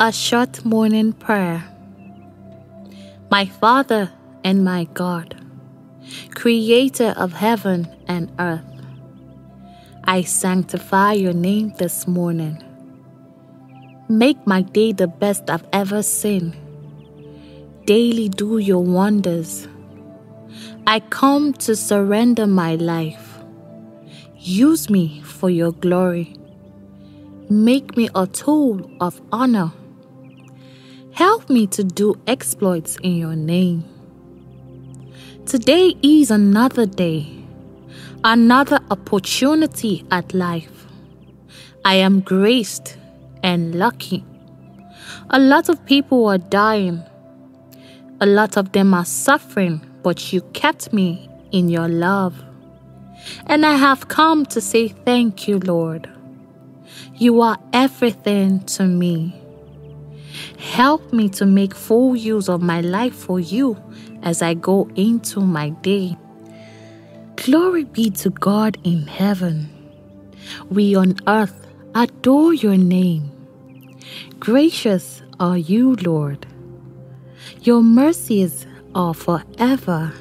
A short morning prayer. My Father and my God, Creator of heaven and earth, I sanctify your name this morning. Make my day the best I've ever seen. Daily do your wonders. I come to surrender my life. Use me for your glory. Make me a tool of honor. Help me to do exploits in your name. Today is another day, another opportunity at life. I am graced and lucky. A lot of people are dying. A lot of them are suffering, but you kept me in your love. And I have come to say thank you, Lord. You are everything to me. Help me to make full use of my life for you as I go into my day. Glory be to God in heaven. We on earth adore your name. Gracious are you, Lord. Your mercies are forever,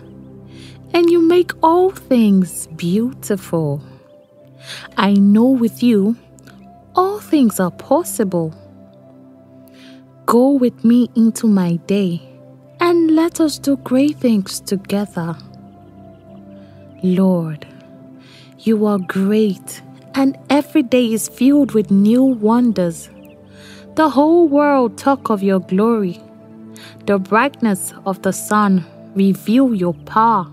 and you make all things beautiful. I know with you all things are possible. Go with me into my day and let us do great things together. Lord, you are great and every day is filled with new wonders. The whole world talk of your glory. The brightness of the sun reveal your power.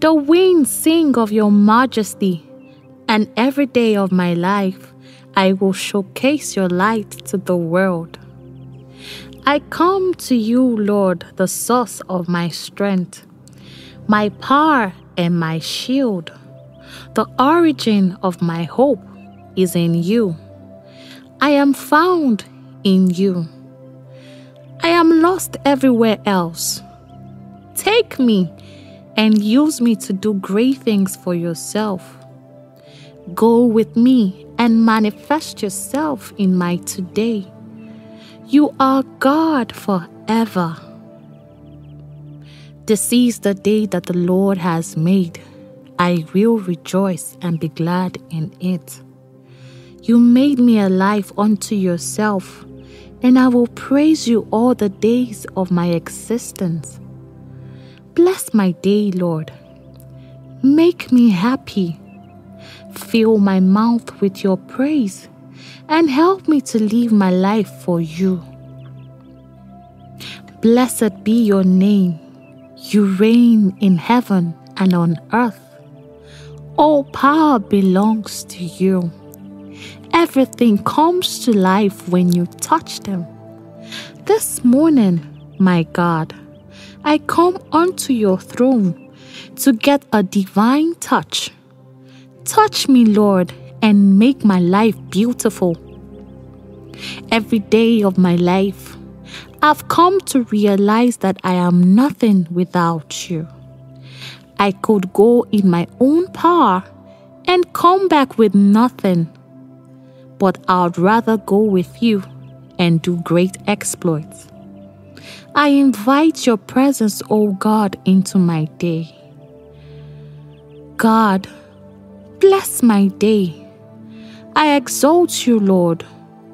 The winds sing of your majesty, and every day of my life I will showcase your light to the world. I come to you, Lord, the source of my strength, my power and my shield. The origin of my hope is in you. I am found in you. I am lost everywhere else. Take me and use me to do great things for yourself. Go with me and manifest yourself in my today. You are God forever. This is the day that the Lord has made. I will rejoice and be glad in it. You made me alive unto yourself, and I will praise you all the days of my existence. Bless my day, Lord. Make me happy Fill my mouth with your praise and help me to live my life for you. Blessed be your name. You reign in heaven and on earth. All power belongs to you. Everything comes to life when you touch them. This morning, my God, I come unto your throne to get a divine touch Touch me, Lord, and make my life beautiful. Every day of my life, I've come to realize that I am nothing without you. I could go in my own power and come back with nothing, but I'd rather go with you and do great exploits. I invite your presence, O God, into my day. God, Bless my day. I exalt you, Lord.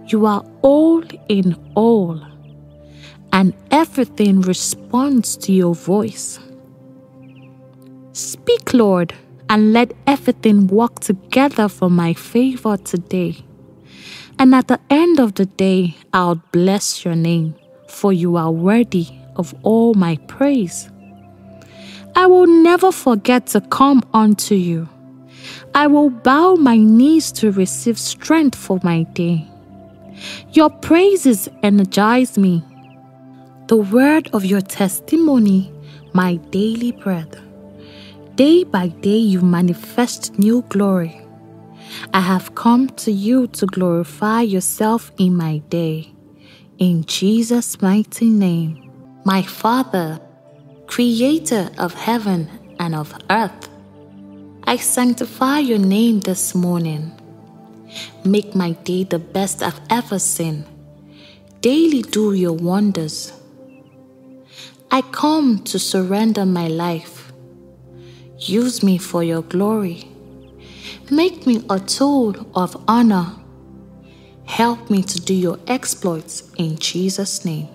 You are all in all, and everything responds to your voice. Speak, Lord, and let everything work together for my favor today. And at the end of the day, I'll bless your name, for you are worthy of all my praise. I will never forget to come unto you I will bow my knees to receive strength for my day. Your praises energize me. The word of your testimony, my daily bread. Day by day, you manifest new glory. I have come to you to glorify yourself in my day. In Jesus' mighty name, my Father, Creator of heaven and of earth I sanctify your name this morning. Make my day the best I've ever seen. daily do your wonders. I come to surrender my life. Use me for your glory. Make me a tool of honor. Help me to do your exploits in Jesus' name.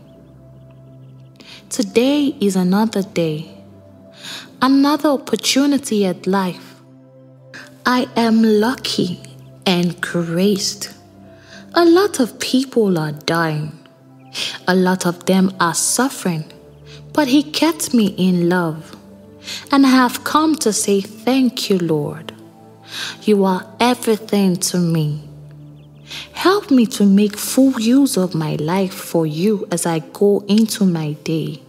Today is another day, another opportunity at life. I am lucky and graced. A lot of people are dying. A lot of them are suffering. But He kept me in love. And I have come to say thank you, Lord. You are everything to me. Help me to make full use of my life for you as I go into my day.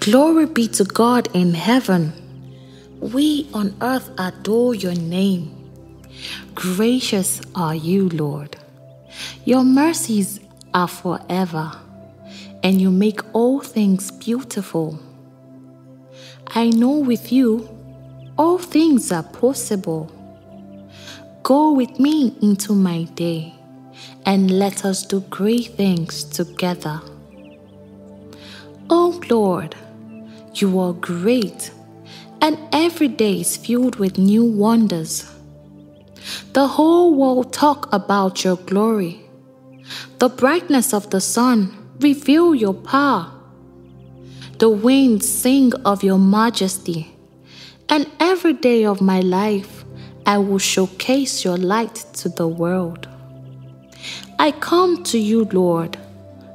Glory be to God in heaven. We on earth adore your name. Gracious are you, Lord. Your mercies are forever, and you make all things beautiful. I know with you all things are possible. Go with me into my day, and let us do great things together. Oh Lord, you are great, and every day is filled with new wonders. The whole world talk about your glory. The brightness of the sun reveal your power. The winds sing of your majesty. And every day of my life, I will showcase your light to the world. I come to you, Lord,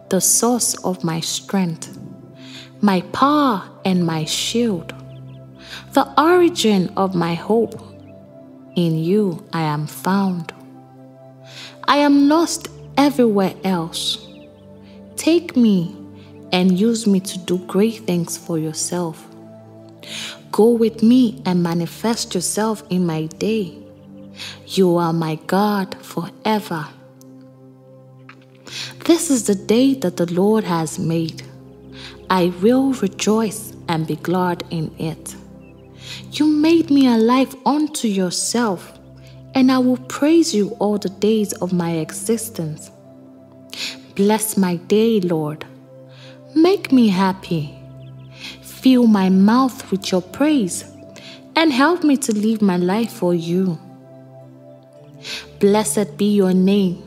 the source of my strength, my power and my shield, the origin of my hope in you I am found. I am lost everywhere else. Take me and use me to do great things for yourself. Go with me and manifest yourself in my day. You are my God forever. This is the day that the Lord has made. I will rejoice and be glad in it. You made me alive unto yourself, and I will praise you all the days of my existence. Bless my day, Lord. Make me happy. Fill my mouth with your praise and help me to live my life for you. Blessed be your name.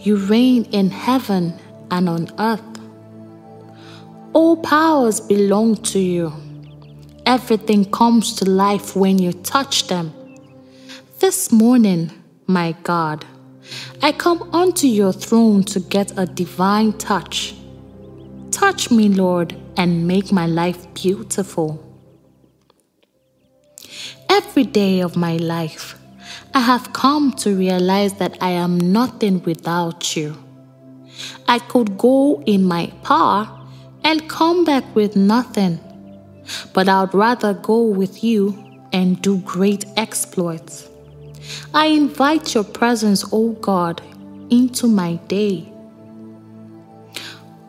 You reign in heaven and on earth. All powers belong to you. Everything comes to life when you touch them. This morning, my God, I come unto your throne to get a divine touch. Touch me, Lord, and make my life beautiful. Every day of my life, I have come to realize that I am nothing without you. I could go in my power and come back with nothing but I'd rather go with you and do great exploits. I invite your presence, O God, into my day.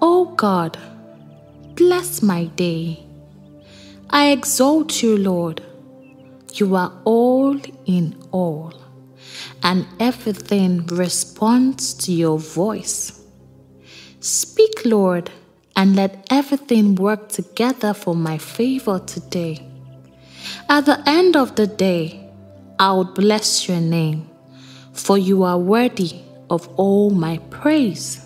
O God, bless my day. I exalt you, Lord. You are all in all, and everything responds to your voice. Speak, Lord, and let everything work together for my favor today. At the end of the day, I will bless your name, for you are worthy of all my praise.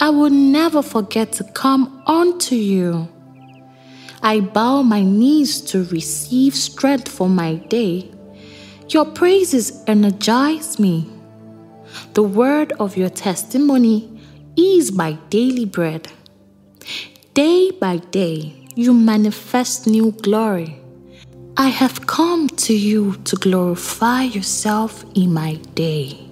I will never forget to come unto you. I bow my knees to receive strength for my day. Your praises energize me. The word of your testimony is my daily bread. Day by day, you manifest new glory. I have come to you to glorify yourself in my day.